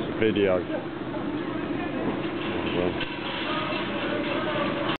It's a video.